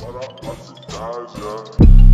Para, para,